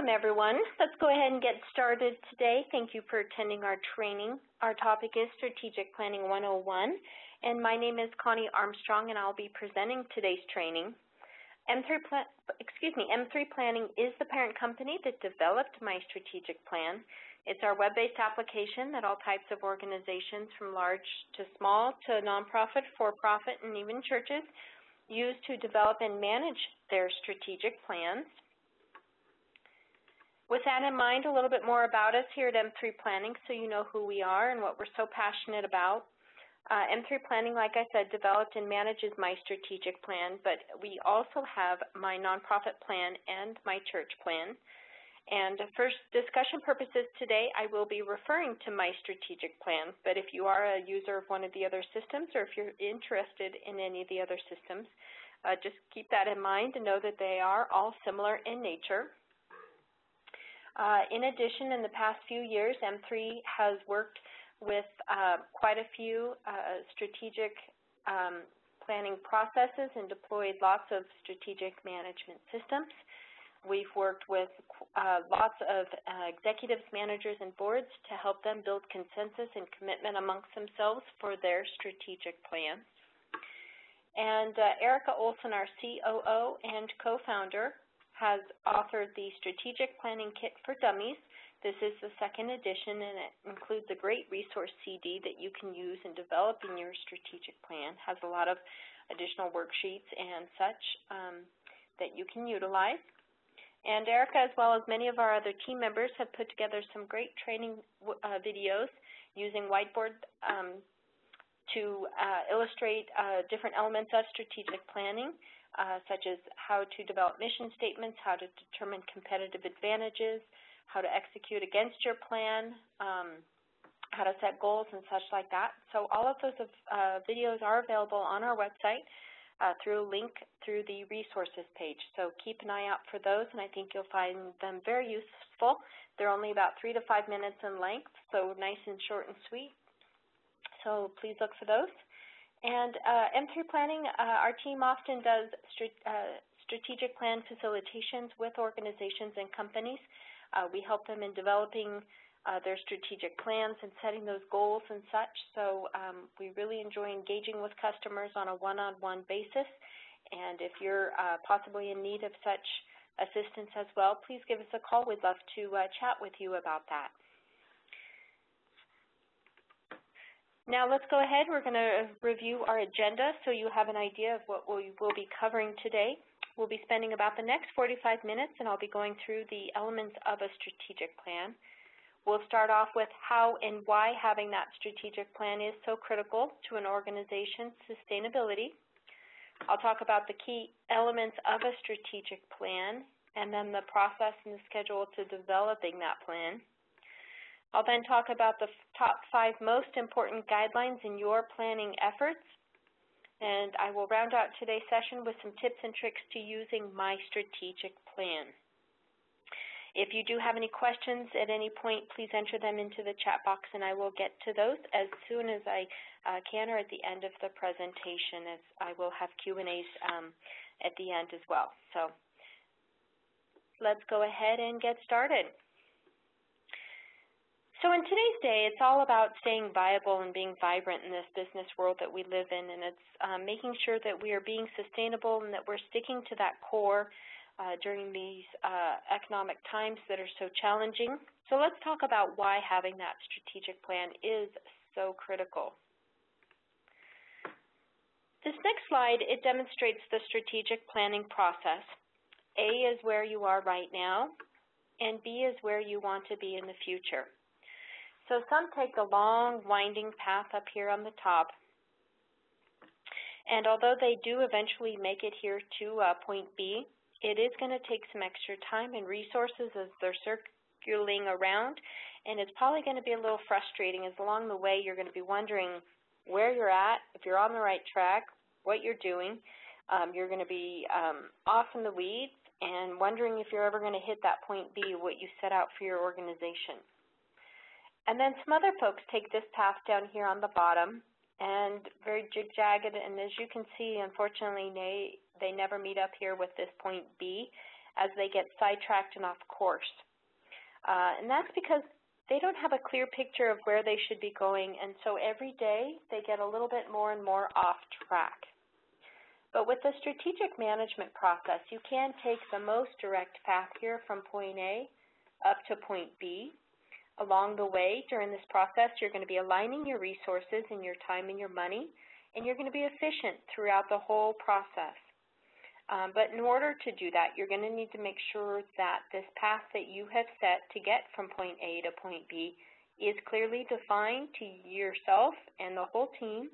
welcome everyone. Let's go ahead and get started today. Thank you for attending our training. Our topic is Strategic Planning 101, and my name is Connie Armstrong, and I'll be presenting today's training. M3, excuse me, M3 Planning is the parent company that developed my strategic plan. It's our web-based application that all types of organizations from large to small to nonprofit, for-profit, and even churches use to develop and manage their strategic plans. With that in mind, a little bit more about us here at M3 Planning so you know who we are and what we're so passionate about. Uh, M3 Planning, like I said, developed and manages my strategic plan, but we also have my nonprofit plan and my church plan. And for discussion purposes today, I will be referring to my strategic plan, but if you are a user of one of the other systems or if you're interested in any of the other systems, uh, just keep that in mind and know that they are all similar in nature. Uh, in addition, in the past few years, M3 has worked with uh, quite a few uh, strategic um, planning processes and deployed lots of strategic management systems. We've worked with uh, lots of uh, executives, managers, and boards to help them build consensus and commitment amongst themselves for their strategic plans. And uh, Erica Olsen, our COO and co-founder, has authored the Strategic Planning Kit for Dummies. This is the second edition, and it includes a great resource CD that you can use in developing your strategic plan. Has a lot of additional worksheets and such um, that you can utilize. And Erica, as well as many of our other team members, have put together some great training uh, videos using whiteboard um, to uh, illustrate uh, different elements of strategic planning uh, such as how to develop mission statements, how to determine competitive advantages, how to execute against your plan, um, how to set goals and such like that. So all of those uh, videos are available on our website uh, through a link through the resources page. So keep an eye out for those, and I think you'll find them very useful. They're only about three to five minutes in length, so nice and short and sweet. So please look for those. And uh, M3 Planning, uh, our team often does uh, strategic plan facilitations with organizations and companies. Uh, we help them in developing uh, their strategic plans and setting those goals and such. So um, we really enjoy engaging with customers on a one-on-one -on -one basis. And if you're uh, possibly in need of such assistance as well, please give us a call. We'd love to chat with you about that. Now let's go ahead. We're going to review our agenda so you have an idea of what we will be covering today. We'll be spending about the next 45 minutes, and I'll be going through the elements of a strategic plan. We'll start off with how and why having that strategic plan is so critical to an organization's sustainability. I'll talk about the key elements of a strategic plan, and then the process and the schedule to developing that plan. I'll then talk about the top five most important guidelines in your planning efforts, and I will round out today's session with some tips and tricks to using my strategic plan. If you do have any questions at any point, please enter them into the chat box and I will get to those as soon as I uh, can or at the end of the presentation as I will have Q&As um, at the end as well. So let's go ahead and get started. So in today's day, it's all about staying viable and being vibrant in this business world that we live in, and it's um, making sure that we are being sustainable and that we're sticking to that core uh, during these uh, economic times that are so challenging. So let's talk about why having that strategic plan is so critical. This next slide, it demonstrates the strategic planning process. A is where you are right now, and B is where you want to be in the future. So some take a long, winding path up here on the top. And although they do eventually make it here to uh, point B, it is going to take some extra time and resources as they're circling around, and it's probably going to be a little frustrating as along the way you're going to be wondering where you're at, if you're on the right track, what you're doing. Um, you're going to be um, off in the weeds and wondering if you're ever going to hit that point B, what you set out for your organization. And then some other folks take this path down here on the bottom and very jig-jagged, and as you can see, unfortunately, they, they never meet up here with this point B as they get sidetracked and off course. Uh, and that's because they don't have a clear picture of where they should be going, and so every day they get a little bit more and more off track. But with the strategic management process, you can take the most direct path here from point A up to point B. Along the way, during this process, you're going to be aligning your resources and your time and your money, and you're going to be efficient throughout the whole process. Um, but in order to do that, you're going to need to make sure that this path that you have set to get from point A to point B is clearly defined to yourself and the whole team,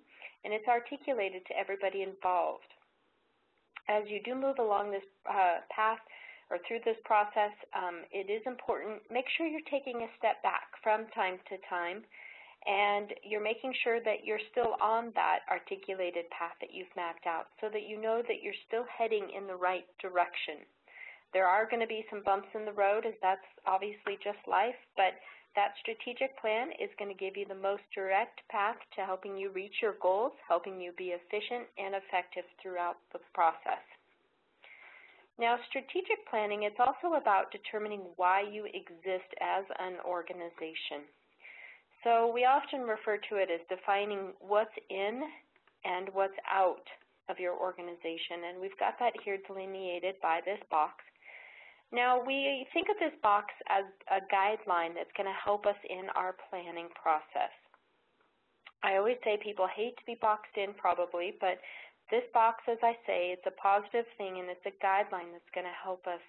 and it's articulated to everybody involved. As you do move along this uh, path or through this process, um, it is important, make sure you're taking a step back from time to time and you're making sure that you're still on that articulated path that you've mapped out so that you know that you're still heading in the right direction. There are going to be some bumps in the road as that's obviously just life, but that strategic plan is going to give you the most direct path to helping you reach your goals, helping you be efficient and effective throughout the process. Now, strategic planning, it's also about determining why you exist as an organization. So we often refer to it as defining what's in and what's out of your organization, and we've got that here delineated by this box. Now, we think of this box as a guideline that's going to help us in our planning process. I always say people hate to be boxed in probably, but this box, as I say, it's a positive thing and it's a guideline that's going to help us,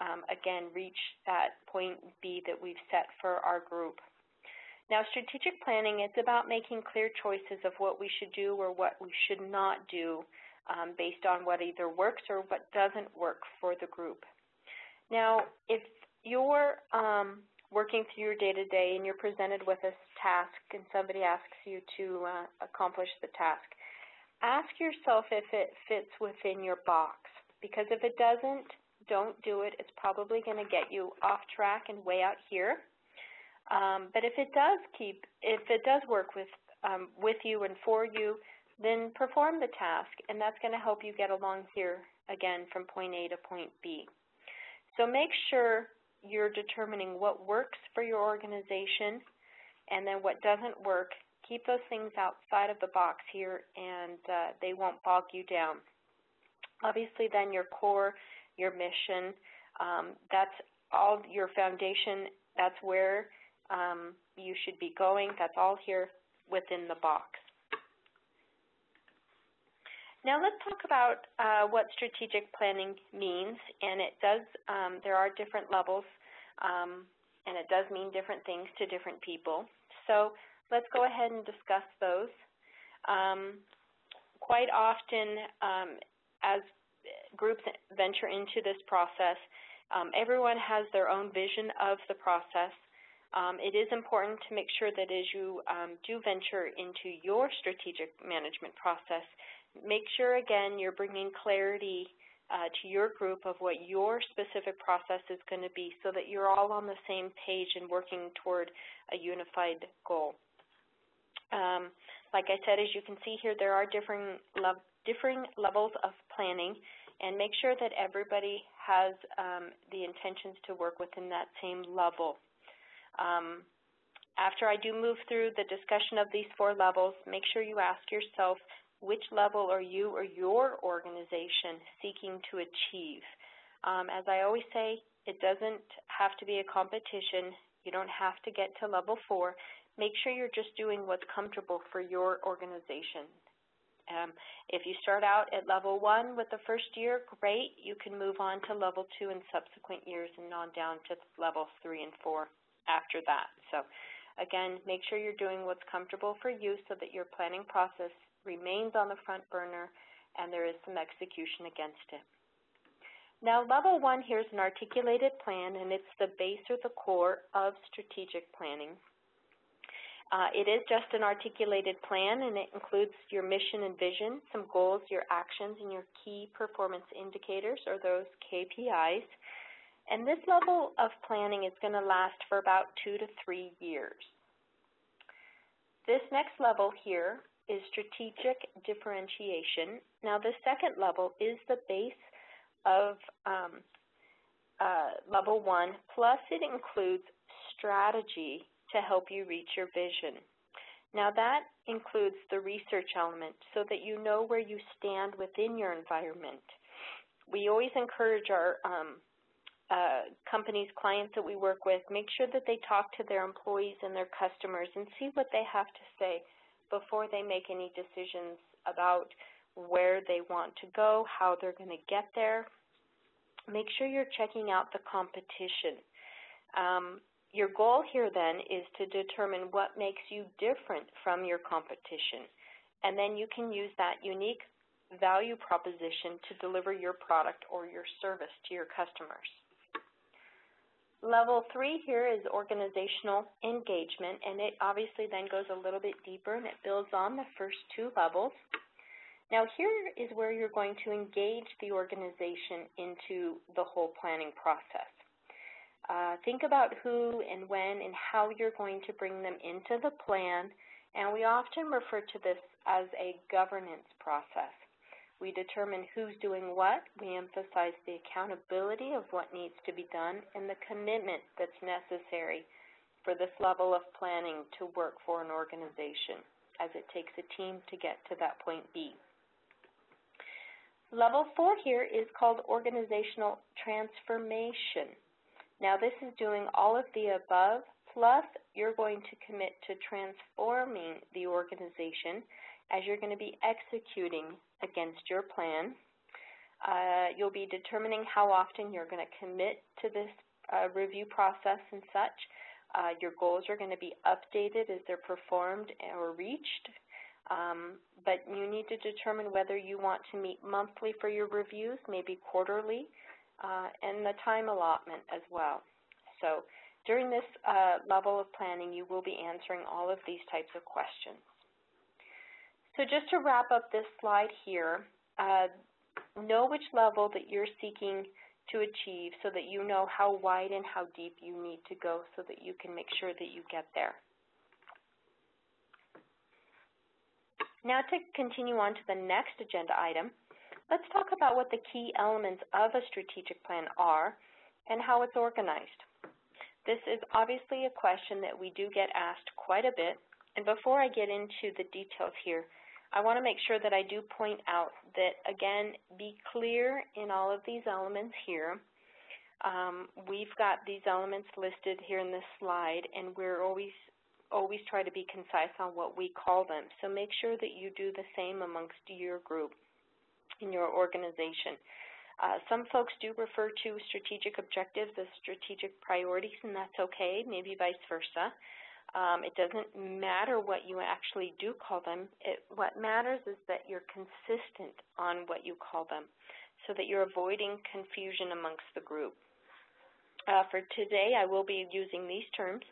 um, again, reach that point B that we've set for our group. Now, strategic planning is about making clear choices of what we should do or what we should not do um, based on what either works or what doesn't work for the group. Now, if you're um, working through your day-to-day -day and you're presented with a task and somebody asks you to uh, accomplish the task, ask yourself if it fits within your box. Because if it doesn't, don't do it. It's probably going to get you off track and way out here. Um, but if it does keep, if it does work with, um, with you and for you, then perform the task, and that's going to help you get along here, again, from point A to point B. So make sure you're determining what works for your organization, and then what doesn't work, keep those things outside of the box here, and uh, they won't bog you down. Obviously, then your core, your mission, um, that's all your foundation, that's where um, you should be going. That's all here within the box. Now let's talk about uh, what strategic planning means, and it does, um, there are different levels, um, and it does mean different things to different people. So let's go ahead and discuss those. Um, quite often, um, as groups venture into this process, um, everyone has their own vision of the process, um, it is important to make sure that as you um, do venture into your strategic management process, make sure, again, you're bringing clarity uh, to your group of what your specific process is going to be so that you're all on the same page and working toward a unified goal. Um, like I said, as you can see here, there are differing, differing levels of planning, and make sure that everybody has um, the intentions to work within that same level. Um, after I do move through the discussion of these four levels, make sure you ask yourself which level are you or your organization seeking to achieve. Um, as I always say, it doesn't have to be a competition. You don't have to get to level four. Make sure you're just doing what's comfortable for your organization. Um, if you start out at level one with the first year, great. You can move on to level two in subsequent years and on down to level three and four after that. So again, make sure you're doing what's comfortable for you so that your planning process remains on the front burner and there is some execution against it. Now, level one here is an articulated plan, and it's the base or the core of strategic planning. Uh, it is just an articulated plan, and it includes your mission and vision, some goals, your actions, and your key performance indicators, or those KPIs. And this level of planning is going to last for about two to three years. This next level here is strategic differentiation. Now, the second level is the base of um, uh, level one, plus it includes strategy to help you reach your vision. Now that includes the research element so that you know where you stand within your environment. We always encourage our um, uh, companies, clients that we work with, make sure that they talk to their employees and their customers and see what they have to say before they make any decisions about where they want to go, how they're going to get there. Make sure you're checking out the competition. Um, your goal here then is to determine what makes you different from your competition. And then you can use that unique value proposition to deliver your product or your service to your customers. Level three here is organizational engagement, and it obviously then goes a little bit deeper and it builds on the first two levels. Now here is where you're going to engage the organization into the whole planning process. Uh, think about who and when and how you're going to bring them into the plan, and we often refer to this as a governance process. We determine who's doing what, we emphasize the accountability of what needs to be done, and the commitment that's necessary for this level of planning to work for an organization, as it takes a team to get to that point B. Level four here is called organizational transformation. Now this is doing all of the above, plus you're going to commit to transforming the organization as you're going to be executing against your plan. Uh, you'll be determining how often you're going to commit to this uh, review process and such. Uh, your goals are going to be updated as they're performed or reached. Um, but you need to determine whether you want to meet monthly for your reviews, maybe quarterly, uh, and the time allotment as well. So during this uh, level of planning, you will be answering all of these types of questions. So just to wrap up this slide here, uh, know which level that you're seeking to achieve so that you know how wide and how deep you need to go so that you can make sure that you get there. Now to continue on to the next agenda item, let's talk about what the key elements of a strategic plan are and how it's organized. This is obviously a question that we do get asked quite a bit, and before I get into the details here, I want to make sure that I do point out that, again, be clear in all of these elements here. Um, we've got these elements listed here in this slide, and we're always always try to be concise on what we call them. So make sure that you do the same amongst your group in your organization. Uh, some folks do refer to strategic objectives as strategic priorities, and that's okay, maybe vice versa. Um, it doesn't matter what you actually do call them. It, what matters is that you're consistent on what you call them so that you're avoiding confusion amongst the group. Uh, for today, I will be using these terms,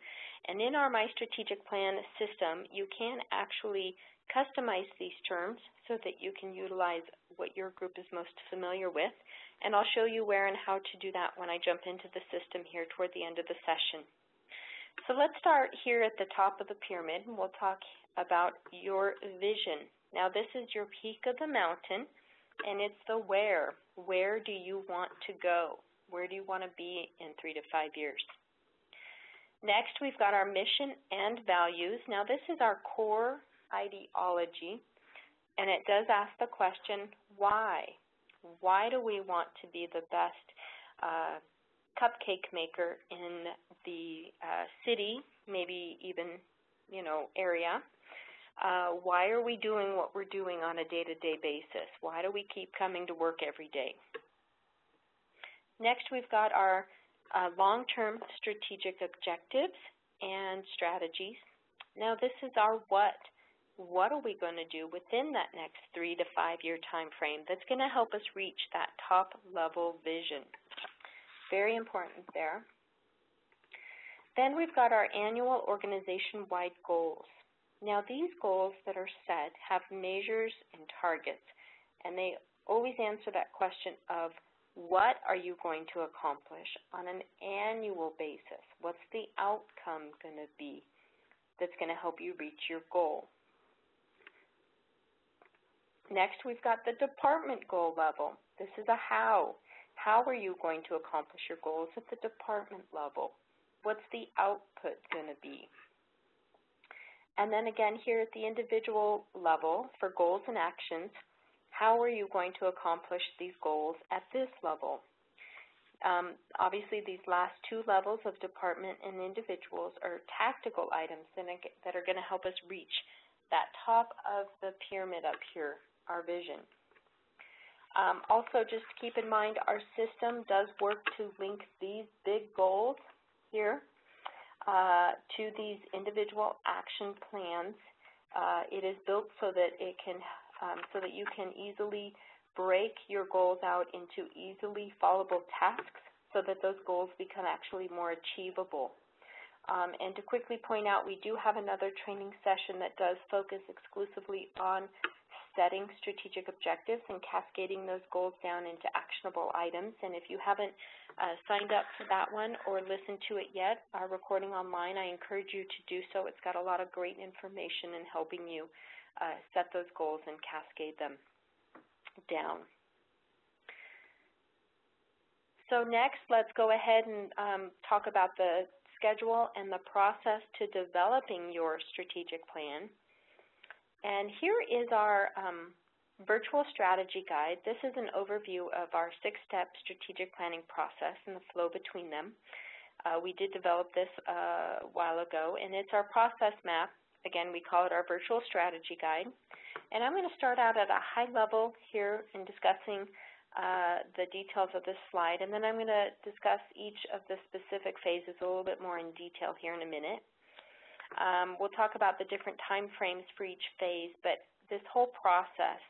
and in our My Strategic Plan system, you can actually customize these terms so that you can utilize what your group is most familiar with. And I'll show you where and how to do that when I jump into the system here toward the end of the session. So let's start here at the top of the pyramid, and we'll talk about your vision. Now this is your peak of the mountain, and it's the where. Where do you want to go? Where do you want to be in three to five years? Next, we've got our mission and values. Now, this is our core ideology, and it does ask the question, why? Why do we want to be the best uh, cupcake maker in the uh, city, maybe even, you know, area? Uh, why are we doing what we're doing on a day-to-day -day basis? Why do we keep coming to work every day? Next, we've got our uh, long-term strategic objectives and strategies. Now this is our what. What are we going to do within that next three to five year time frame that's going to help us reach that top level vision? Very important there. Then we've got our annual organization-wide goals. Now these goals that are set have measures and targets, and they always answer that question of what are you going to accomplish on an annual basis? What's the outcome going to be that's going to help you reach your goal? Next, we've got the department goal level. This is a how. How are you going to accomplish your goals at the department level? What's the output going to be? And then again here at the individual level for goals and actions, how are you going to accomplish these goals at this level? Um, obviously, these last two levels of department and individuals are tactical items that are going to help us reach that top of the pyramid up here, our vision. Um, also, just keep in mind our system does work to link these big goals here uh, to these individual action plans. Uh, it is built so that it can, um, so that you can easily break your goals out into easily followable tasks so that those goals become actually more achievable. Um, and to quickly point out, we do have another training session that does focus exclusively on setting strategic objectives and cascading those goals down into actionable items. And if you haven't uh, signed up for that one or listened to it yet, our recording online, I encourage you to do so. It's got a lot of great information in helping you uh, set those goals and cascade them down. So next, let's go ahead and um, talk about the schedule and the process to developing your strategic plan. And here is our um, virtual strategy guide. This is an overview of our six-step strategic planning process and the flow between them. Uh, we did develop this uh, a while ago, and it's our process map. Again, we call it our virtual strategy guide. And I'm going to start out at a high level here in discussing uh, the details of this slide, and then I'm going to discuss each of the specific phases a little bit more in detail here in a minute. Um, we'll talk about the different time frames for each phase, but this whole process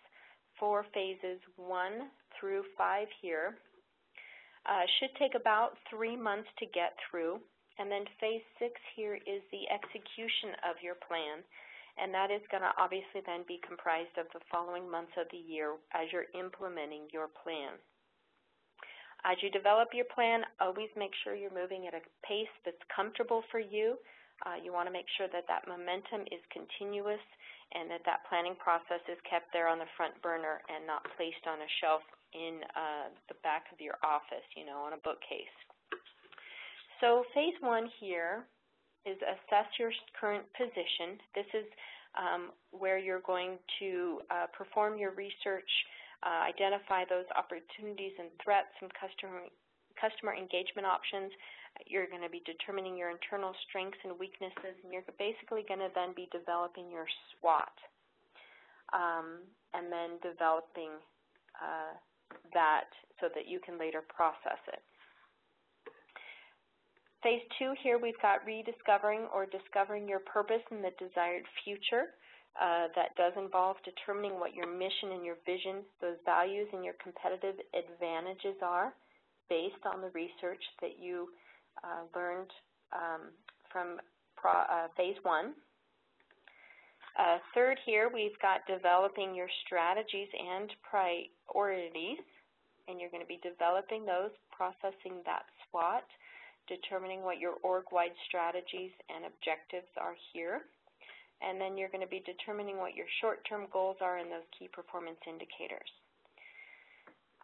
for phases 1 through 5 here uh, should take about three months to get through, and then phase 6 here is the execution of your plan and that is going to obviously then be comprised of the following months of the year as you're implementing your plan. As you develop your plan, always make sure you're moving at a pace that's comfortable for you. Uh, you want to make sure that that momentum is continuous and that that planning process is kept there on the front burner and not placed on a shelf in uh, the back of your office, you know, on a bookcase. So phase one here is assess your current position. This is um, where you're going to uh, perform your research, uh, identify those opportunities and threats and customer, customer engagement options. You're going to be determining your internal strengths and weaknesses, and you're basically going to then be developing your SWOT um, and then developing uh, that so that you can later process it. Phase two here, we've got rediscovering or discovering your purpose in the desired future. Uh, that does involve determining what your mission and your vision, those values and your competitive advantages are based on the research that you uh, learned um, from uh, phase one. Uh, third here, we've got developing your strategies and priorities, and you're going to be developing those, processing that SWOT, determining what your org-wide strategies and objectives are here. And then you're going to be determining what your short-term goals are in those key performance indicators.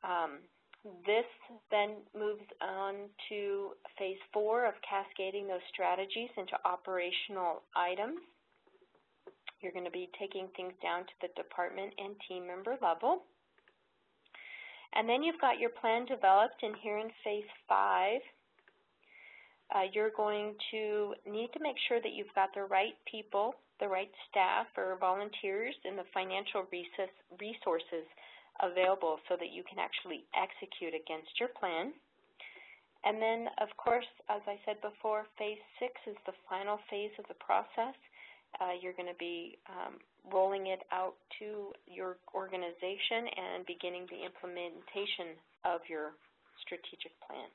Um, this then moves on to phase four of cascading those strategies into operational items. You're going to be taking things down to the department and team member level. And then you've got your plan developed, and here in phase five, uh, you're going to need to make sure that you've got the right people, the right staff or volunteers and the financial resources available so that you can actually execute against your plan. And then, of course, as I said before, phase six is the final phase of the process. Uh, you're going to be um, rolling it out to your organization and beginning the implementation of your strategic plan.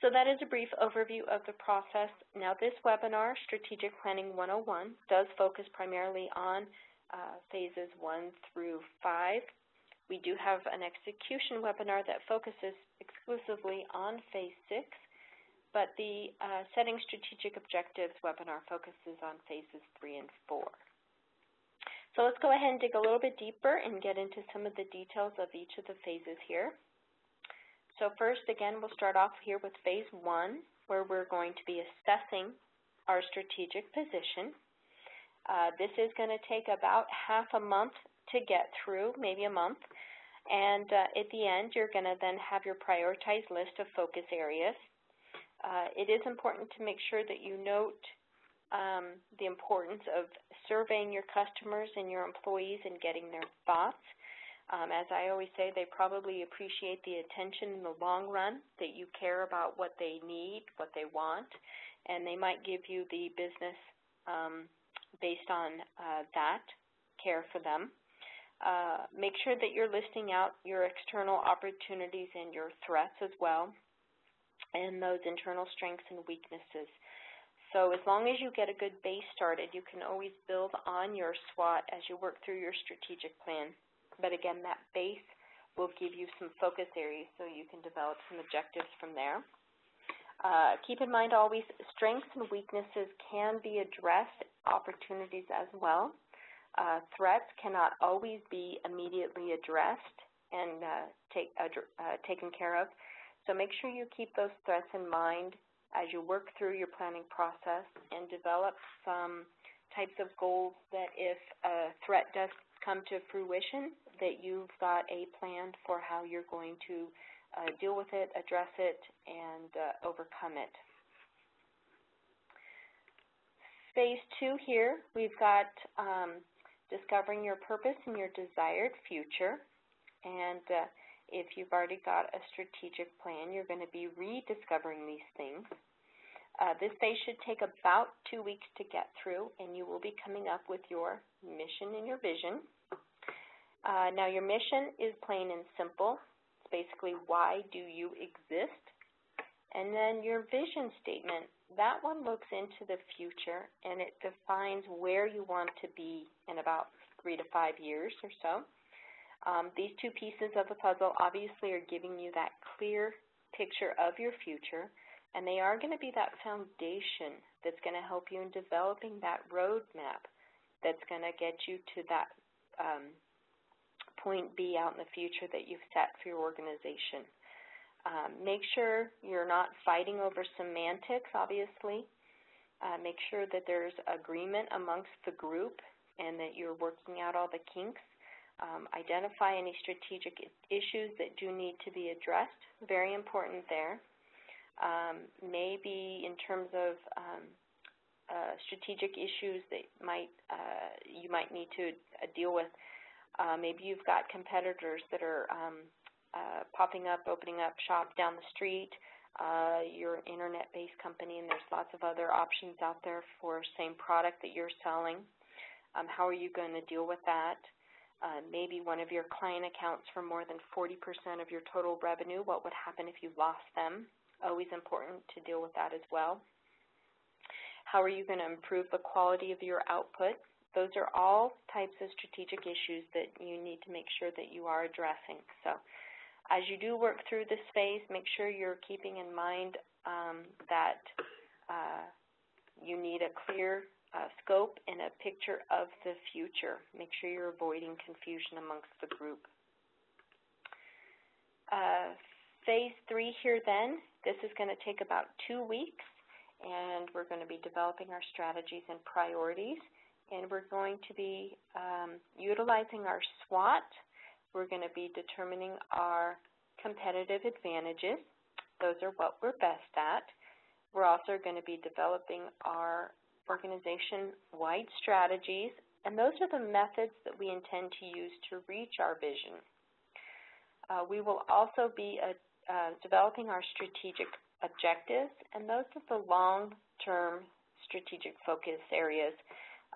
So that is a brief overview of the process. Now this webinar, Strategic Planning 101, does focus primarily on uh, phases 1 through 5. We do have an execution webinar that focuses exclusively on phase 6, but the uh, Setting Strategic Objectives webinar focuses on phases 3 and 4. So let's go ahead and dig a little bit deeper and get into some of the details of each of the phases here. So first, again, we'll start off here with phase one, where we're going to be assessing our strategic position. Uh, this is going to take about half a month to get through, maybe a month. And uh, at the end, you're going to then have your prioritized list of focus areas. Uh, it is important to make sure that you note um, the importance of surveying your customers and your employees and getting their thoughts. Um, as I always say, they probably appreciate the attention in the long run, that you care about what they need, what they want, and they might give you the business um, based on uh, that care for them. Uh, make sure that you're listing out your external opportunities and your threats as well, and those internal strengths and weaknesses. So as long as you get a good base started, you can always build on your SWOT as you work through your strategic plan. But again, that base will give you some focus areas so you can develop some objectives from there. Uh, keep in mind always strengths and weaknesses can be addressed, opportunities as well. Uh, threats cannot always be immediately addressed and uh, take, uh, taken care of. So make sure you keep those threats in mind as you work through your planning process and develop some types of goals that if a threat does come to fruition, that you've got a plan for how you're going to uh, deal with it, address it, and uh, overcome it. Phase two here, we've got um, discovering your purpose and your desired future. And uh, if you've already got a strategic plan, you're going to be rediscovering these things. Uh, this phase should take about two weeks to get through, and you will be coming up with your mission and your vision. Uh, now, your mission is plain and simple. It's basically why do you exist? And then your vision statement, that one looks into the future, and it defines where you want to be in about three to five years or so. Um, these two pieces of the puzzle obviously are giving you that clear picture of your future, and they are going to be that foundation that's going to help you in developing that roadmap that's going to get you to that um, point B out in the future that you've set for your organization. Um, make sure you're not fighting over semantics, obviously. Uh, make sure that there's agreement amongst the group and that you're working out all the kinks. Um, identify any strategic issues that do need to be addressed. Very important there. Um, maybe in terms of um, uh, strategic issues that might uh, you might need to uh, deal with uh, maybe you've got competitors that are um, popping up, opening up shop down the street. Uh, you're an internet-based company, and there's lots of other options out there for same product that you're selling. Um, how are you going to deal with that? Uh, maybe one of your client accounts for more than 40% of your total revenue. What would happen if you lost them? Always important to deal with that as well. How are you going to improve the quality of your output? Those are all types of strategic issues that you need to make sure that you are addressing. So as you do work through this phase, make sure you're keeping in mind um, that uh, you need a clear uh, scope and a picture of the future. Make sure you're avoiding confusion amongst the group. Uh, phase three here then, this is going to take about two weeks, and we're going to be developing our strategies and priorities and we're going to be um, utilizing our SWOT. We're going to be determining our competitive advantages. Those are what we're best at. We're also going to be developing our organization-wide strategies, and those are the methods that we intend to use to reach our vision. Uh, we will also be uh, uh, developing our strategic objectives, and those are the long-term strategic focus areas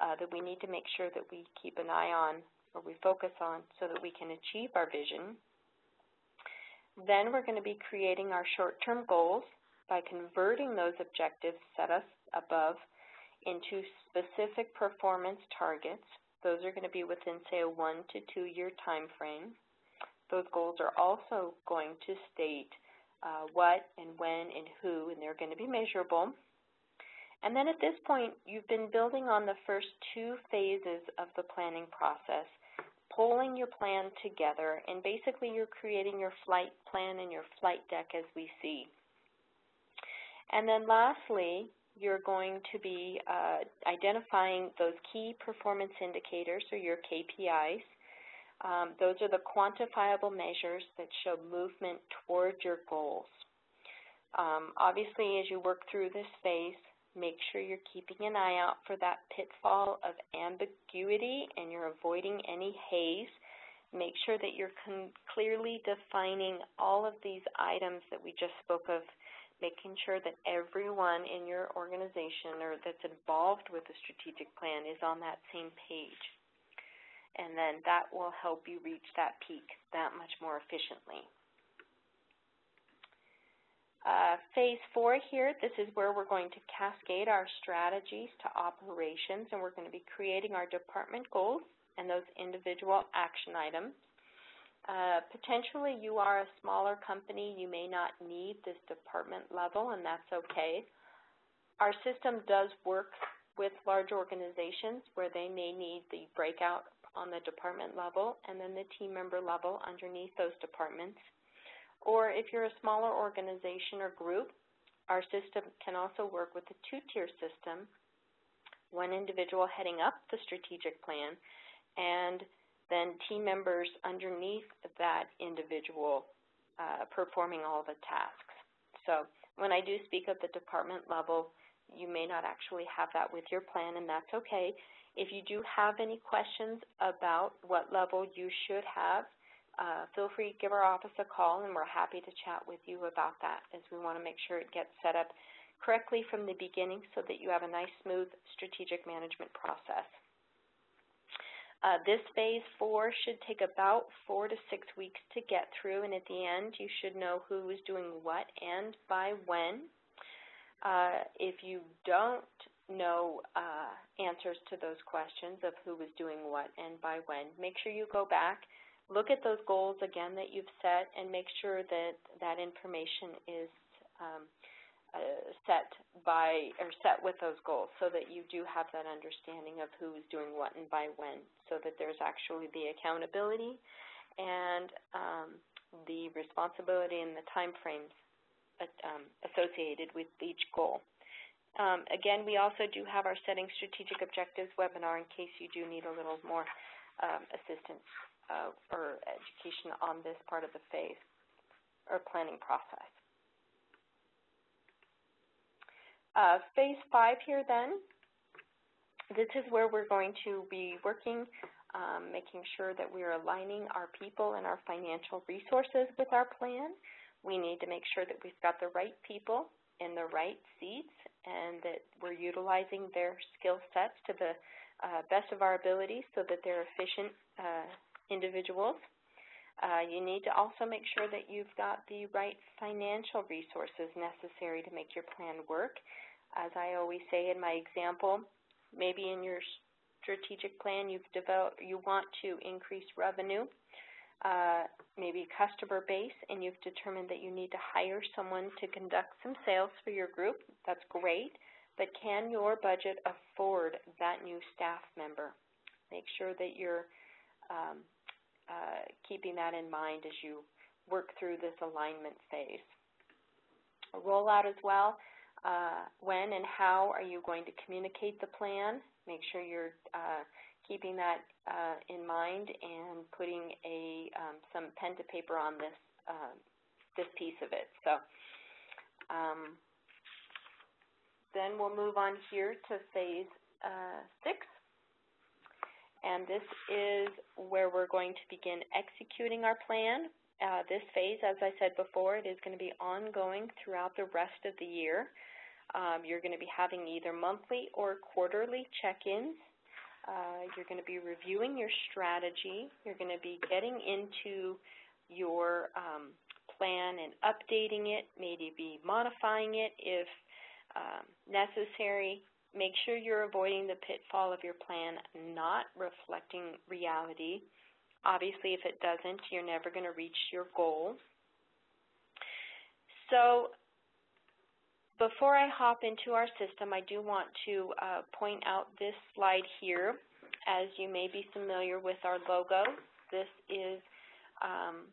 uh, that we need to make sure that we keep an eye on or we focus on so that we can achieve our vision. Then we're going to be creating our short-term goals by converting those objectives set us above into specific performance targets. Those are going to be within, say, a one to two year time frame. Those goals are also going to state uh, what and when and who, and they're going to be measurable. And then at this point, you've been building on the first two phases of the planning process, pulling your plan together, and basically you're creating your flight plan and your flight deck as we see. And then lastly, you're going to be uh, identifying those key performance indicators, or your KPIs. Um, those are the quantifiable measures that show movement toward your goals. Um, obviously, as you work through this phase, make sure you're keeping an eye out for that pitfall of ambiguity and you're avoiding any haze. Make sure that you're clearly defining all of these items that we just spoke of making sure that everyone in your organization or that's involved with the strategic plan is on that same page. And then that will help you reach that peak that much more efficiently. Uh, phase four here, this is where we're going to cascade our strategies to operations, and we're going to be creating our department goals and those individual action items. Uh, potentially you are a smaller company, you may not need this department level, and that's okay. Our system does work with large organizations where they may need the breakout on the department level and then the team member level underneath those departments. Or if you're a smaller organization or group, our system can also work with a two-tier system, one individual heading up the strategic plan and then team members underneath that individual uh, performing all the tasks. So when I do speak of the department level, you may not actually have that with your plan, and that's okay. If you do have any questions about what level you should have, uh, feel free to give our office a call, and we're happy to chat with you about that as we want to make sure it gets set up correctly from the beginning so that you have a nice, smooth strategic management process. Uh, this phase four should take about four to six weeks to get through, and at the end you should know who is doing what and by when. Uh, if you don't know uh, answers to those questions of who is doing what and by when, make sure you go back, look at those goals again that you've set, and make sure that that information is um, uh, set by or set with those goals so that you do have that understanding of who's doing what and by when so that there's actually the accountability and um, the responsibility and the time frames uh, um, associated with each goal. Um, again, we also do have our Setting Strategic Objectives webinar in case you do need a little more um, assistance uh, or education on this part of the phase or planning process. Uh, phase five here then, this is where we're going to be working, um, making sure that we're aligning our people and our financial resources with our plan. We need to make sure that we've got the right people in the right seats and that we're utilizing their skill sets to the uh, best of our abilities so that they're efficient uh, individuals. Uh, you need to also make sure that you've got the right financial resources necessary to make your plan work. As I always say in my example, maybe in your strategic plan you've developed, you want to increase revenue, uh, maybe customer base, and you've determined that you need to hire someone to conduct some sales for your group. That's great, but can your budget afford that new staff member? Make sure that you're um, uh, keeping that in mind as you work through this alignment phase. A rollout as well. Uh, when and how are you going to communicate the plan? Make sure you're uh, keeping that uh, in mind and putting a um, some pen to paper on this uh, this piece of it. So um, then we'll move on here to phase uh, six. And this is where we're going to begin executing our plan. Uh, this phase, as I said before, it is going to be ongoing throughout the rest of the year. Um, you're going to be having either monthly or quarterly check-ins. Uh, you're going to be reviewing your strategy. You're going to be getting into your um, plan and updating it, maybe be modifying it if um, necessary, Make sure you're avoiding the pitfall of your plan not reflecting reality. Obviously, if it doesn't, you're never going to reach your goal. So before I hop into our system, I do want to uh, point out this slide here. as you may be familiar with our logo, this is um,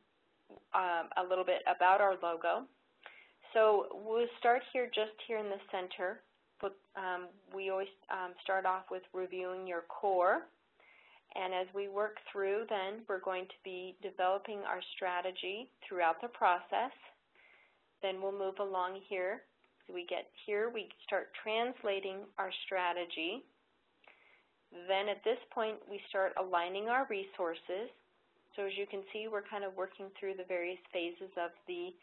um, a little bit about our logo. So we'll start here just here in the center. But, um, we always um, start off with reviewing your core. And as we work through, then we're going to be developing our strategy throughout the process. Then we'll move along here. So we get here, we start translating our strategy. Then at this point, we start aligning our resources. So as you can see, we're kind of working through the various phases of the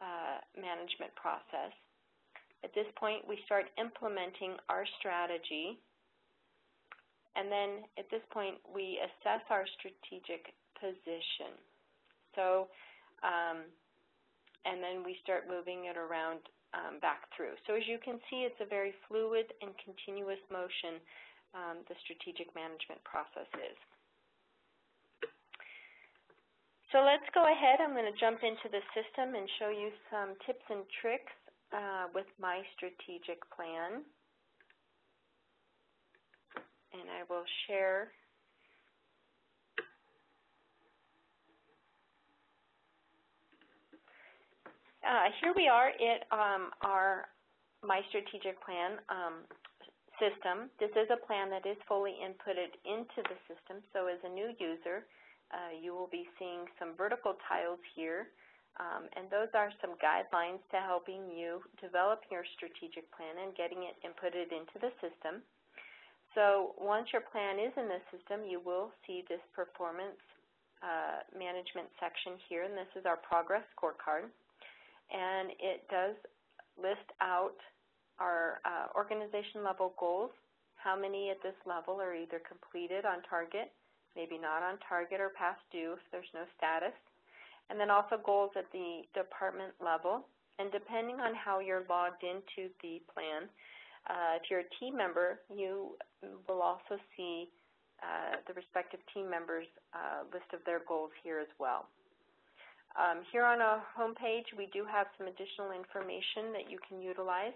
uh, management process. At this point, we start implementing our strategy. And then at this point, we assess our strategic position. So, um, and then we start moving it around um, back through. So as you can see, it's a very fluid and continuous motion, um, the strategic management process is. So let's go ahead. I'm going to jump into the system and show you some tips and tricks uh, with my strategic plan. And I will share Uh, here we are at um, our My Strategic Plan um, system. This is a plan that is fully inputted into the system, so as a new user, uh, you will be seeing some vertical tiles here, and those are some guidelines to helping you develop your strategic plan and getting it inputted into the system. So once your plan is in the system, you will see this performance uh, management section here, and this is our progress scorecard. And it does list out our uh, organization level goals, how many at this level are either completed on target, maybe not on target or past due if there's no status, and then also goals at the department level. And depending on how you're logged into the plan, uh, if you're a team member, you will also see uh, the respective team members' uh, list of their goals here as well. Um, here on our homepage, we do have some additional information that you can utilize.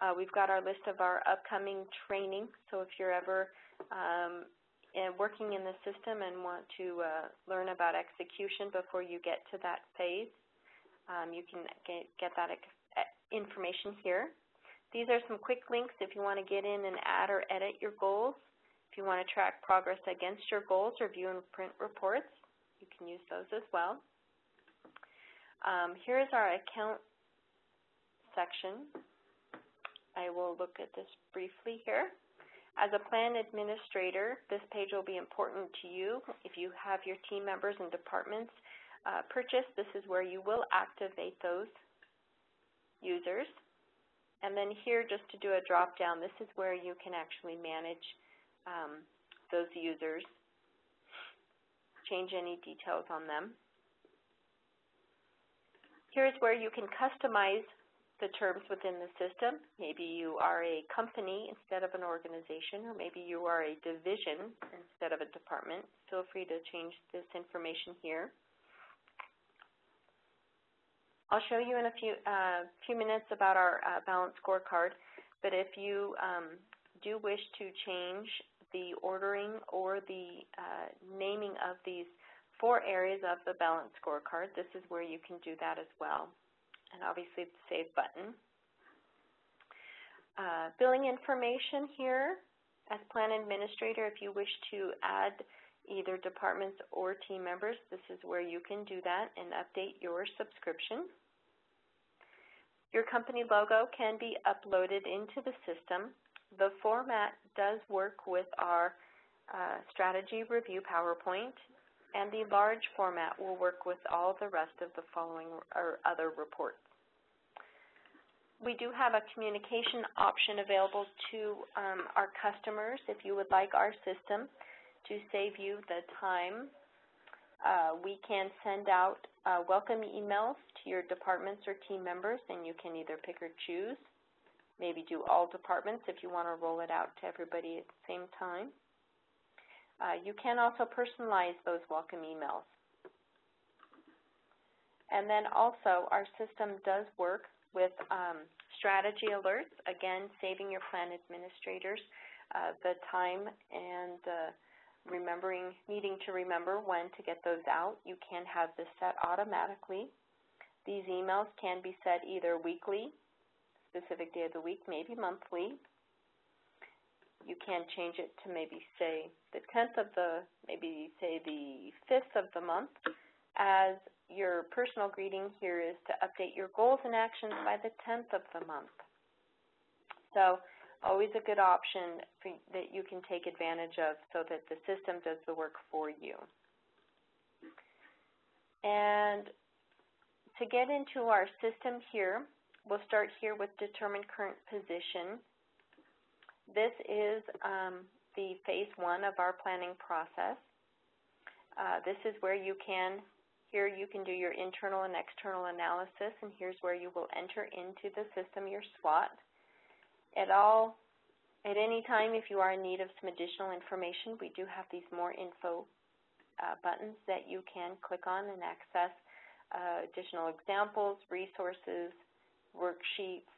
Uh, we've got our list of our upcoming training, so if you're ever um, working in the system and want to uh, learn about execution before you get to that phase, um, you can get, get that information here. These are some quick links if you want to get in and add or edit your goals. If you want to track progress against your goals or view and print reports, you can use those as well. Um, here is our account section. I will look at this briefly here. As a plan administrator, this page will be important to you. If you have your team members and departments uh, purchase, this is where you will activate those users. And then here, just to do a drop down, this is where you can actually manage um, those users, change any details on them. Here's where you can customize the terms within the system. Maybe you are a company instead of an organization, or maybe you are a division instead of a department. Feel free to change this information here. I'll show you in a few, uh, few minutes about our uh, balance scorecard, but if you um, do wish to change the ordering or the uh, naming of these four areas of the balance scorecard, this is where you can do that as well and obviously the Save button. Uh, billing information here. As plan administrator, if you wish to add either departments or team members, this is where you can do that and update your subscription. Your company logo can be uploaded into the system. The format does work with our uh, strategy review PowerPoint and the large format will work with all the rest of the following or other reports. We do have a communication option available to um, our customers if you would like our system to save you the time. Uh, we can send out uh, welcome emails to your departments or team members, and you can either pick or choose. Maybe do all departments if you want to roll it out to everybody at the same time. Uh, you can also personalize those welcome emails. And then also, our system does work with um, strategy alerts, again, saving your plan administrators uh, the time and uh, remembering, needing to remember when to get those out, you can have this set automatically. These emails can be set either weekly, specific day of the week, maybe monthly. You can change it to maybe say the 10th of the, maybe say the 5th of the month as your personal greeting here is to update your goals and actions by the 10th of the month. So always a good option for, that you can take advantage of so that the system does the work for you. And to get into our system here, we'll start here with determine current position. This is um, the phase one of our planning process. Uh, this is where you can, here you can do your internal and external analysis, and here's where you will enter into the system your SWOT. At all, at any time, if you are in need of some additional information, we do have these more info uh, buttons that you can click on and access uh, additional examples, resources, worksheets,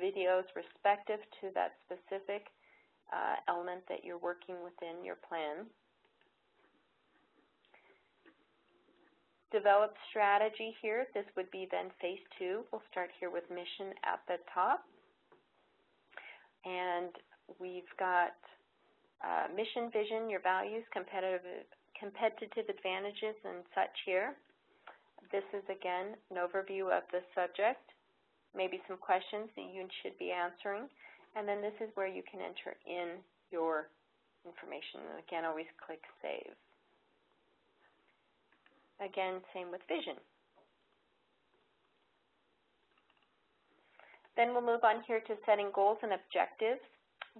videos respective to that specific uh, element that you're working within your plan. Develop strategy here. This would be then phase two. We'll start here with mission at the top. And we've got uh, mission, vision, your values, competitive, competitive advantages, and such here. This is, again, an overview of the subject, maybe some questions that you should be answering, and then this is where you can enter in your information. And again, always click Save. Again, same with vision. Then we'll move on here to setting goals and objectives.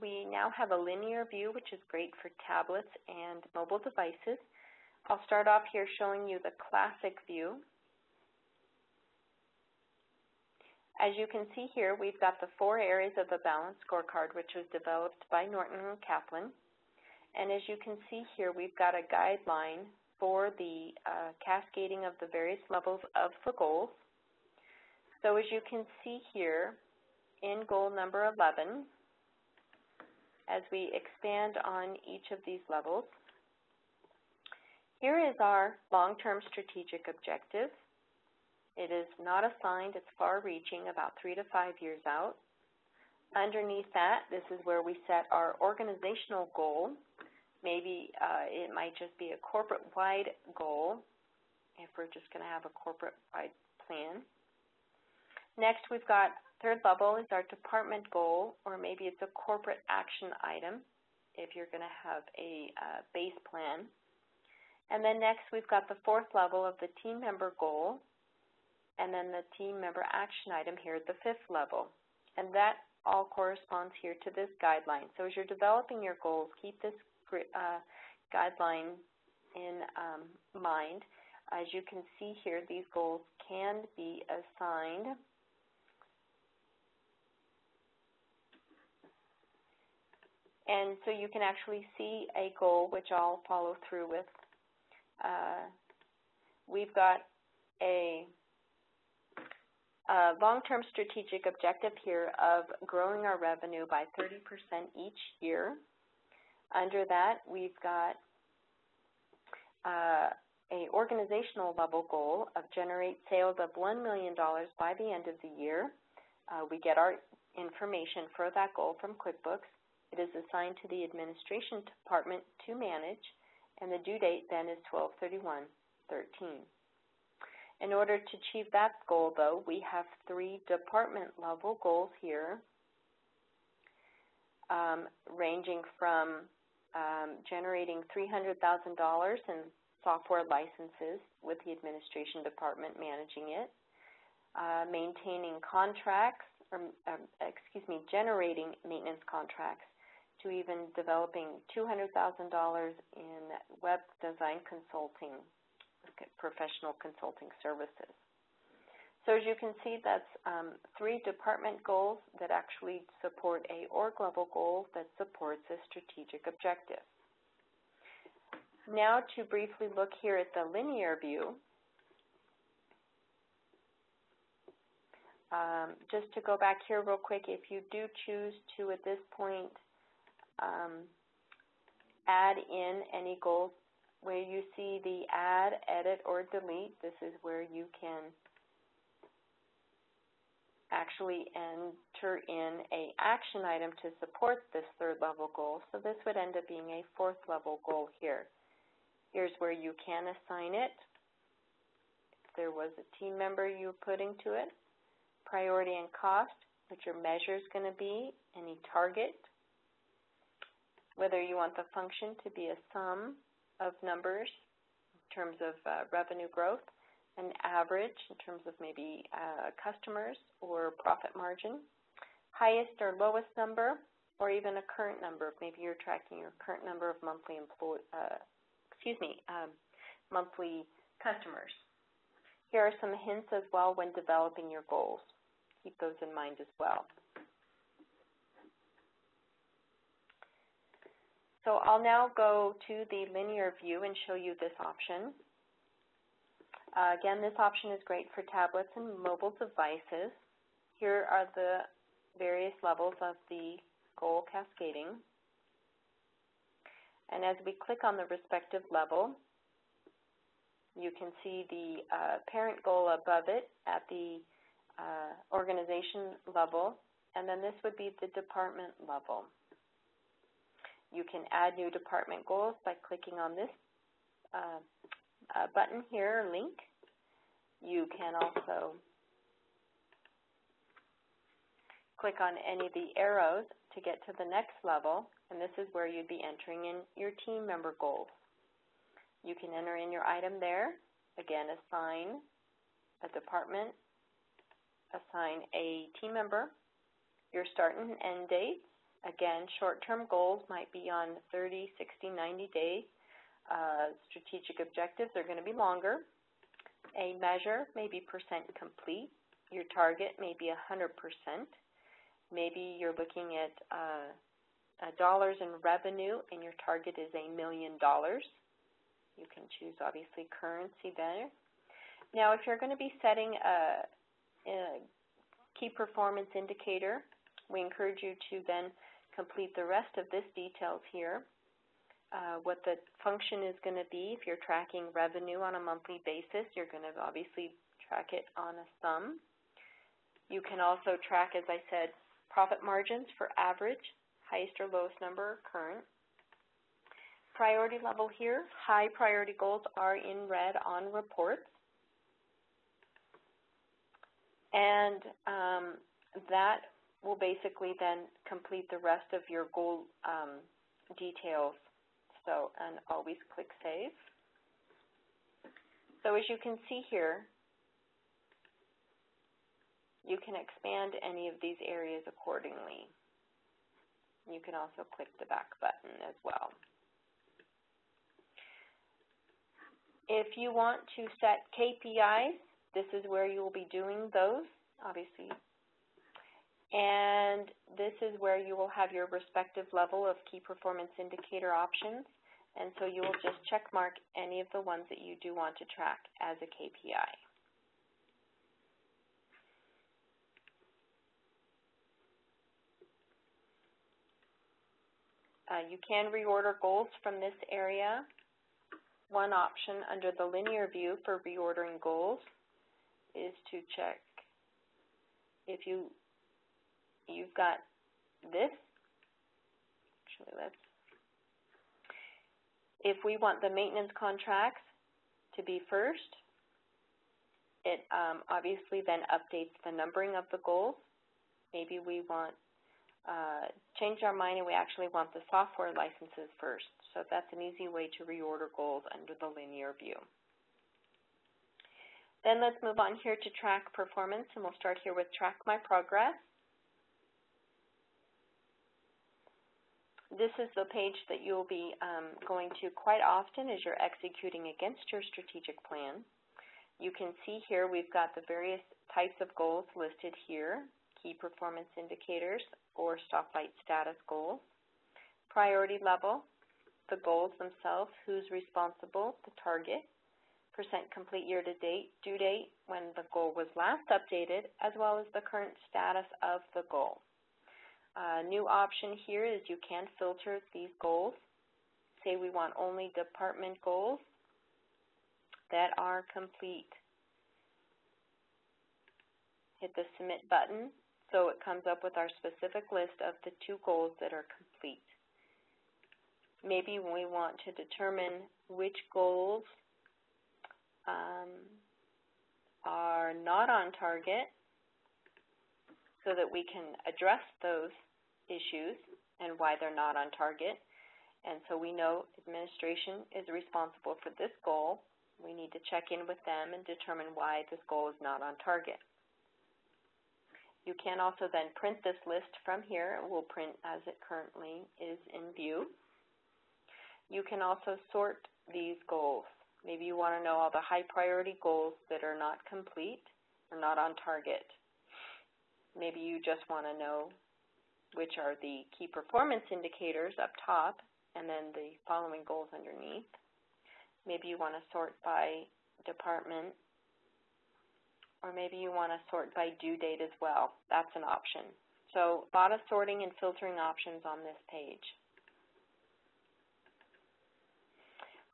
We now have a linear view, which is great for tablets and mobile devices. I'll start off here showing you the classic view. As you can see here, we've got the four areas of the balanced scorecard, which was developed by Norton and Kaplan. And as you can see here, we've got a guideline for the uh, cascading of the various levels of the goals. So as you can see here, in goal number 11, as we expand on each of these levels, here is our long-term strategic objective. It is not assigned, it's far-reaching, about three to five years out. Underneath that, this is where we set our organizational goal. Maybe uh, it might just be a corporate-wide goal, if we're just going to have a corporate-wide plan. Next, we've got third level is our department goal, or maybe it's a corporate action item if you're going to have a uh, base plan. And then next, we've got the fourth level of the team member goal, and then the team member action item here at the fifth level. And that all corresponds here to this guideline. So as you're developing your goals, keep this uh, guideline in um, mind. As you can see here, these goals can be assigned And so you can actually see a goal, which I'll follow through with. Uh, we've got a, a long-term strategic objective here of growing our revenue by 30% each year. Under that, we've got uh, a organizational level goal of generate sales of $1 million by the end of the year. Uh, we get our information for that goal from QuickBooks. It is assigned to the administration department to manage, and the due date then is 12-31-13. In order to achieve that goal, though, we have three department-level goals here, um, ranging from um, generating $300,000 in software licenses with the administration department managing it, uh, maintaining contracts, or, um, excuse me, generating maintenance contracts to even developing $200,000 in web design consulting, professional consulting services. So as you can see, that's um, three department goals that actually support a org level goal that supports a strategic objective. Now to briefly look here at the linear view, um, just to go back here real quick, if you do choose to at this point um, add in any goals where you see the add, edit, or delete. This is where you can actually enter in a action item to support this third level goal. So this would end up being a fourth level goal here. Here's where you can assign it. If there was a team member you put into it, priority and cost, what your measure is going to be, any target, whether you want the function to be a sum of numbers in terms of uh, revenue growth, an average in terms of maybe uh, customers or profit margin, highest or lowest number, or even a current number. Maybe you're tracking your current number of monthly employee, uh, excuse me, um, monthly customers. Here are some hints as well when developing your goals. Keep those in mind as well. So I'll now go to the linear view and show you this option. Uh, again, this option is great for tablets and mobile devices. Here are the various levels of the goal cascading. And as we click on the respective level, you can see the uh, parent goal above it at the uh, organization level, and then this would be the department level. You can add new department goals by clicking on this uh, uh, button here, link. You can also click on any of the arrows to get to the next level, and this is where you'd be entering in your team member goals. You can enter in your item there, again, assign a department, assign a team member, your start and end date, Again, short-term goals might be on 30, 60, 90 days. Uh, strategic objectives are going to be longer. A measure may be percent complete. Your target may be 100%. Maybe you're looking at uh, dollars in revenue and your target is a million dollars. You can choose, obviously, currency there. Now, if you're going to be setting a, a key performance indicator, we encourage you to then complete the rest of this details here. Uh, what the function is going to be, if you're tracking revenue on a monthly basis, you're going to obviously track it on a sum. You can also track, as I said, profit margins for average, highest or lowest number, current. Priority level here, high priority goals are in red on reports. And um, that will basically then complete the rest of your goal um, details. So, and always click Save. So as you can see here, you can expand any of these areas accordingly. You can also click the back button as well. If you want to set KPIs, this is where you will be doing those. Obviously, and this is where you will have your respective level of key performance indicator options. And so you will just check mark any of the ones that you do want to track as a KPI. Uh, you can reorder goals from this area. One option under the linear view for reordering goals is to check if you you've got this. Actually, let's. If we want the maintenance contracts to be first, it um, obviously then updates the numbering of the goals. Maybe we want uh, change our mind and we actually want the software licenses first. So that's an easy way to reorder goals under the linear view. Then let's move on here to track performance, and we'll start here with track my progress. This is the page that you'll be um, going to quite often as you're executing against your strategic plan. You can see here we've got the various types of goals listed here, key performance indicators or stoplight status goals, priority level, the goals themselves, who's responsible, the target, percent complete year to date, due date, when the goal was last updated, as well as the current status of the goal. A new option here is you can filter these goals. Say we want only department goals that are complete. Hit the submit button so it comes up with our specific list of the two goals that are complete. Maybe we want to determine which goals um, are not on target so that we can address those issues and why they're not on target. And so we know administration is responsible for this goal. We need to check in with them and determine why this goal is not on target. You can also then print this list from here. It will print as it currently is in view. You can also sort these goals. Maybe you want to know all the high priority goals that are not complete or not on target. Maybe you just want to know which are the key performance indicators up top and then the following goals underneath. Maybe you want to sort by department or maybe you want to sort by due date as well. That's an option. So a lot of sorting and filtering options on this page.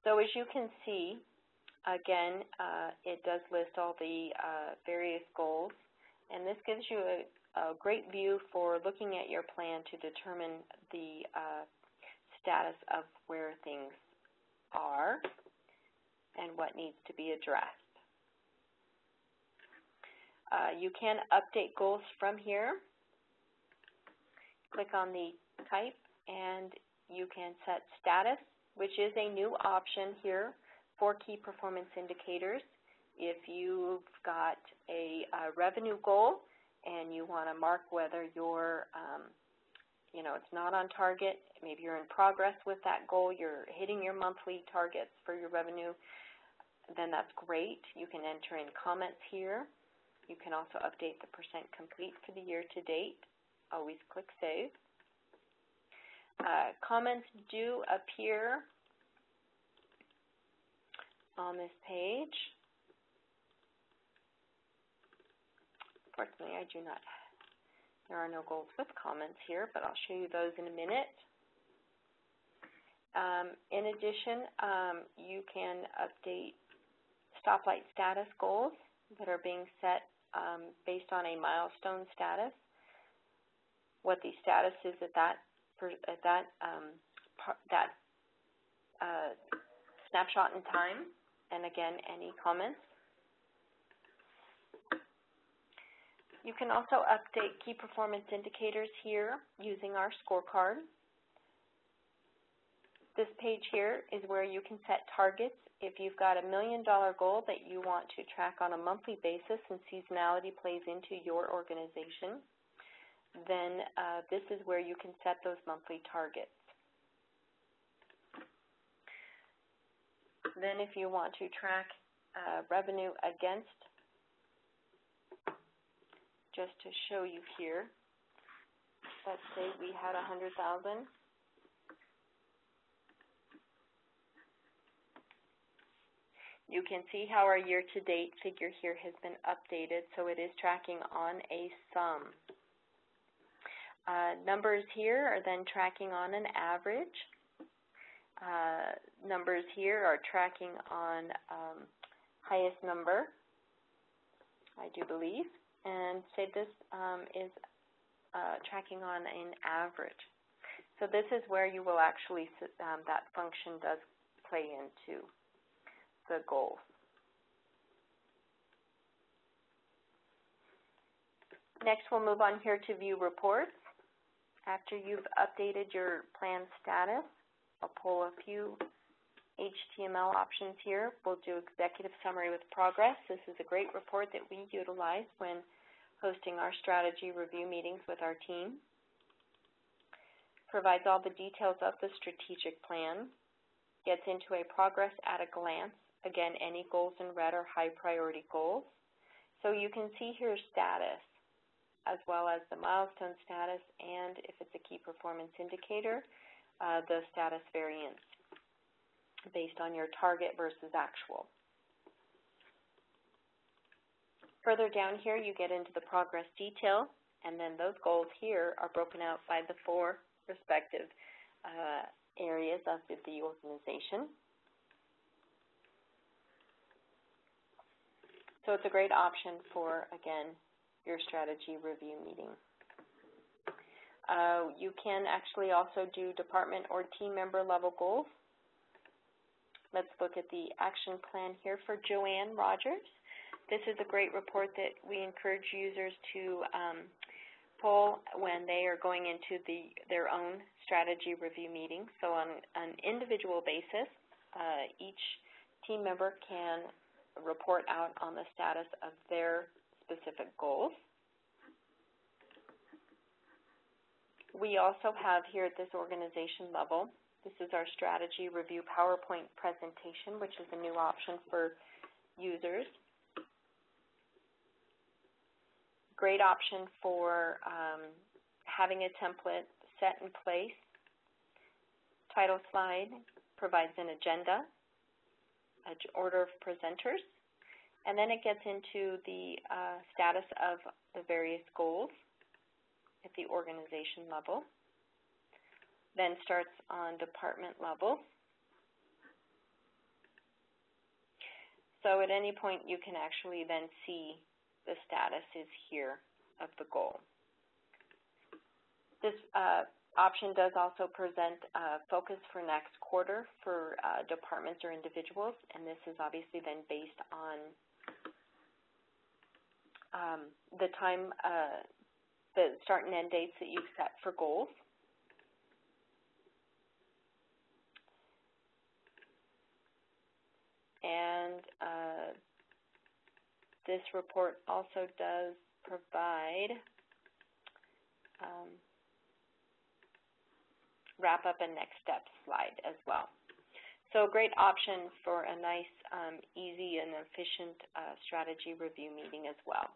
So as you can see, again, uh, it does list all the uh, various goals and this gives you a, a, great view for looking at your plan to determine the uh, status of where things are and what needs to be addressed. Uh, you can update goals from here. Click on the type and you can set status, which is a new option here for key performance indicators. If you've got a, a revenue goal and you want to mark whether you're, um, you know, it's not on target, maybe you're in progress with that goal, you're hitting your monthly targets for your revenue, then that's great. You can enter in comments here. You can also update the percent complete for the year to date. Always click Save. Uh, comments do appear on this page. Unfortunately, I do not, there are no goals with comments here, but I'll show you those in a minute. Um, in addition, um, you can update stoplight status goals that are being set um, based on a milestone status, what the status is at that, at that, um, that uh, snapshot in time, and again, any comments. You can also update key performance indicators here using our scorecard. This page here is where you can set targets. If you've got a million dollar goal that you want to track on a monthly basis and seasonality plays into your organization, then uh, this is where you can set those monthly targets. Then if you want to track uh, revenue against just to show you here. Let's say we had 100,000. You can see how our year-to-date figure here has been updated, so it is tracking on a sum. Uh, numbers here are then tracking on an average. Uh, numbers here are tracking on um, highest number, I do believe and say this um, is uh, tracking on an average. So this is where you will actually, um, that function does play into the goals. Next, we'll move on here to view reports. After you've updated your plan status, I'll pull a few HTML options here. We'll do executive summary with progress. This is a great report that we utilize when hosting our strategy review meetings with our team. Provides all the details of the strategic plan. Gets into a progress at a glance. Again, any goals in red are high priority goals. So you can see here status as well as the milestone status and if it's a key performance indicator, uh, the status variance based on your target versus actual. Further down here, you get into the progress detail. And then those goals here are broken out by the four respective uh, areas of the organization. So it's a great option for, again, your strategy review meeting. Uh, you can actually also do department or team member level goals. Let's look at the action plan here for Joanne Rogers. This is a great report that we encourage users to um, pull when they are going into the, their own strategy review meeting. So on an individual basis, uh, each team member can report out on the status of their specific goals. We also have here at this organization level, this is our strategy review PowerPoint presentation, which is a new option for users. Great option for um, having a template set in place. Title slide provides an agenda an order of presenters. And then it gets into the uh, status of the various goals at the organization level. Then starts on department level. So at any point you can actually then see the status is here of the goal. This uh, option does also present uh, focus for next quarter for uh, departments or individuals, and this is obviously then based on um, the time, uh, the start and end dates that you've set for goals. And uh, this report also does provide um, wrap up and next steps slide as well. So a great option for a nice, um, easy, and efficient uh, strategy review meeting as well.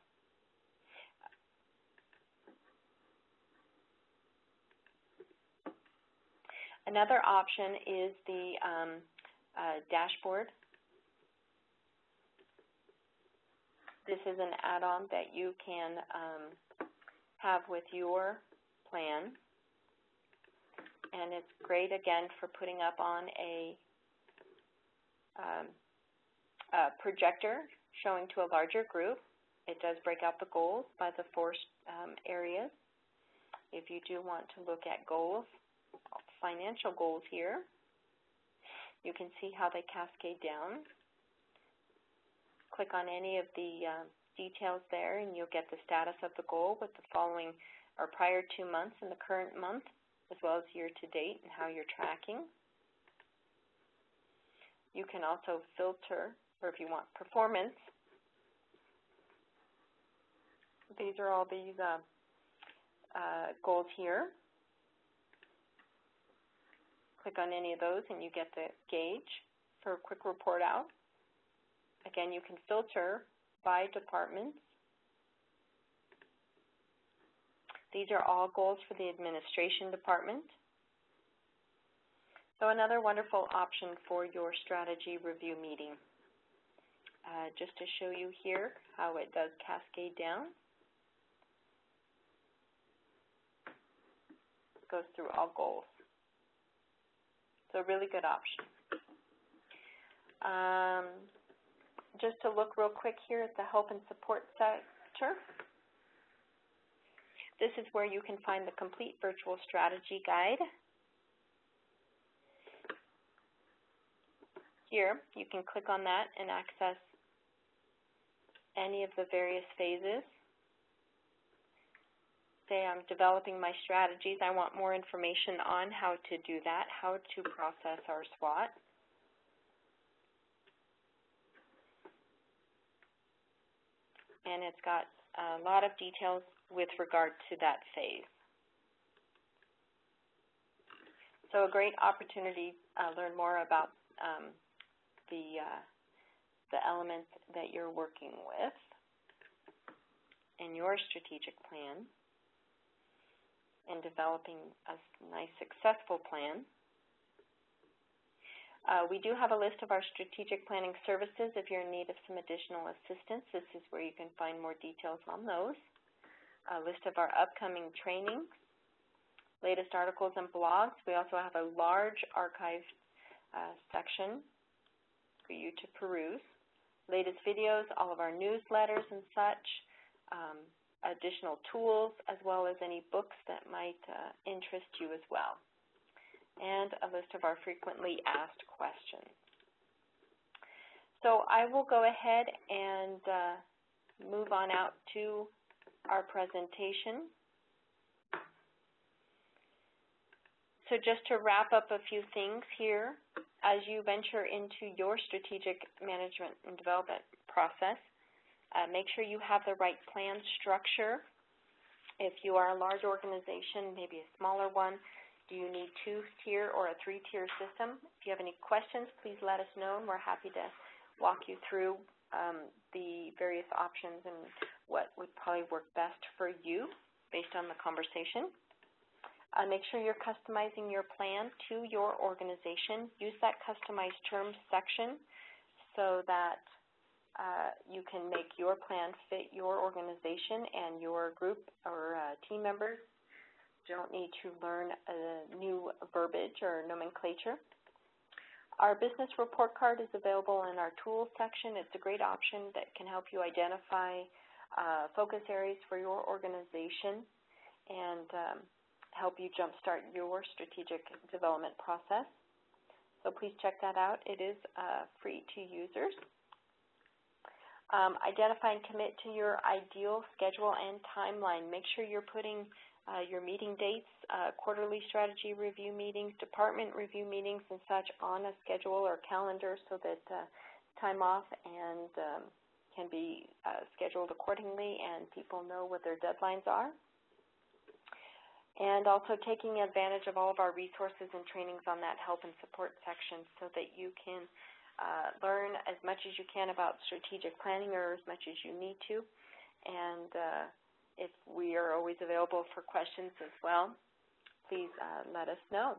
Another option is the um, uh, dashboard. This is an add-on that you can um, have with your plan and it's great again for putting up on a, um, a projector showing to a larger group. It does break out the goals by the four um, areas. If you do want to look at goals, financial goals here, you can see how they cascade down. Click on any of the uh, details there and you'll get the status of the goal with the following or prior two months and the current month as well as year to date and how you're tracking. You can also filter, or if you want performance, these are all these uh, uh, goals here. Click on any of those and you get the gauge for a quick report out. Again, you can filter by departments These are all goals for the administration department. So another wonderful option for your strategy review meeting. Uh, just to show you here how it does cascade down. It goes through all goals. So a really good option. Um, just to look real quick here at the help and support sector. This is where you can find the complete virtual strategy guide. Here, you can click on that and access any of the various phases. Say I'm developing my strategies. I want more information on how to do that, how to process our SWOT. And it's got a lot of details with regard to that phase. So a great opportunity to uh, learn more about um, the, uh, the elements that you're working with in your strategic plan and developing a nice successful plan. Uh, we do have a list of our strategic planning services. If you're in need of some additional assistance, this is where you can find more details on those. a list of our upcoming trainings, latest articles and blogs. We also have a large archive uh, section for you to peruse. Latest videos, all of our newsletters and such, um, additional tools, as well as any books that might uh, interest you as well, and a list of our frequently asked questions. So I will go ahead and uh, move on out to our presentation. So just to wrap up a few things here, as you venture into your strategic management and development process, uh, make sure you have the right plan structure. If you are a large organization, maybe a smaller one, do you need two-tier or a three-tier system? If you have any questions, please let us know, and we're happy to walk you through um, the various options and what would probably work best for you based on the conversation. Uh, make sure you're customizing your plan to your organization. Use that customized terms section so that uh, you can make your plan fit your organization and your group or uh, team members. Don't need to learn a new verbiage or nomenclature. Our business report card is available in our tools section. It's a great option that can help you identify uh, focus areas for your organization and um, help you jumpstart your strategic development process. So please check that out. It is uh, free to users. Um, identify and commit to your ideal schedule and timeline. Make sure you're putting your meeting dates, uh, quarterly strategy review meetings, department review meetings and such on a schedule or calendar so that uh, time off and um, can be uh, scheduled accordingly and people know what their deadlines are and also taking advantage of all of our resources and trainings on that help and support section so that you can uh, learn as much as you can about strategic planning or as much as you need to. And uh, if we are always available for questions as well, please uh, let us know.